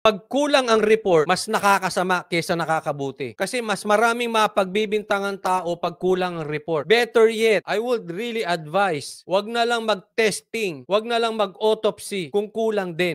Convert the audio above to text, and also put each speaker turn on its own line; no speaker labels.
Pag kulang ang report, mas nakakasama kaysa nakakabuti. Kasi mas maraming mapagbibintangan tao pag kulang ang report. Better yet, I would really advise, wag na lang mag-testing, wag na lang mag-autopsy kung kulang din.